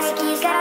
I guess